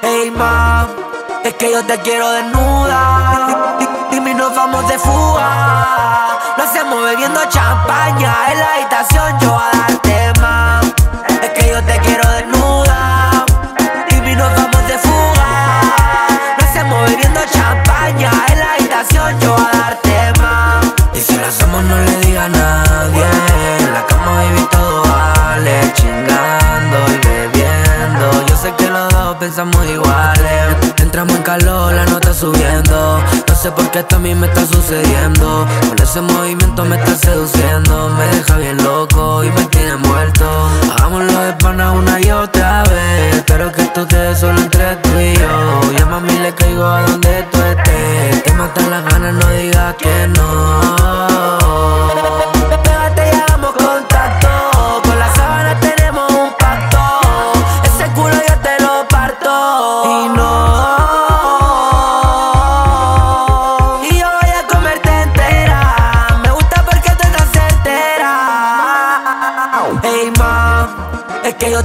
Hey ma, es que yo te quiero desnuda. Dime nos vamos de fuga. Lo hacemos bebiendo champaña en la habitación. Yo a pensamos iguales. Entramos en calor, la nota subiendo. No sé por qué esto a mí me está sucediendo. Con ese movimiento me está seduciendo. Me deja bien loco y me tiene muerto. Hagámoslo de pana una y otra vez. Espero que esto quede solo entre tú y yo. Ya mami le caigo a donde tú estés. Te matan las ganas, no digas que no.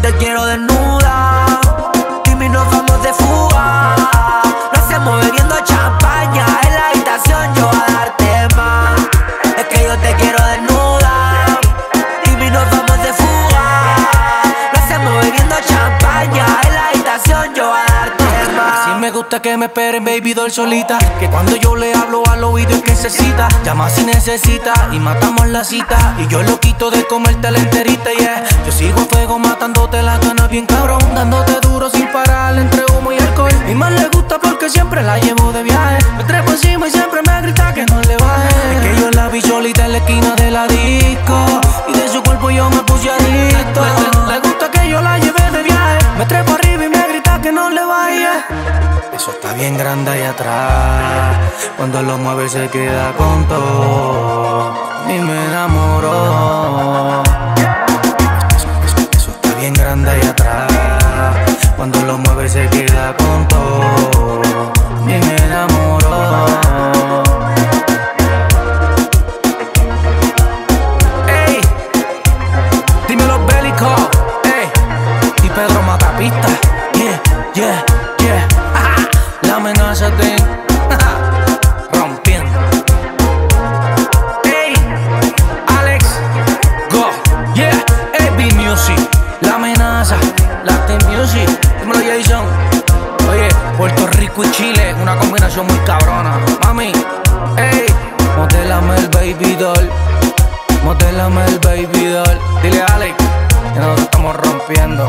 Te quiero desnuda. Que me esperen, baby, doy solita. Que cuando yo le hablo al oído es que necesita. Llama si necesita y matamos la cita. Y yo lo quito de comerte la enterita, yeah. Yo sigo a fuego matándote las ganas bien cabrón. Dándote duro sin parar entre humo y alcohol. Y más le gusta porque siempre la llevo de viaje. Me trepo encima y siempre está bien grande ahí atrás. Cuando lo mueve se queda con todo. Y me enamoró. Eso, está bien grande ahí atrás. Cuando lo mueve se queda con todo. Y me enamoró. Ey, dímelo bélico. De rompiendo. Ey, Alex, go, yeah. AB Music, la amenaza, Latin Music. Dímelo Jason. Oye, Puerto Rico y Chile, una combinación muy cabrona. Mami, ey, modelame el baby doll. Modelame el baby doll. Dile Alex que nos estamos rompiendo.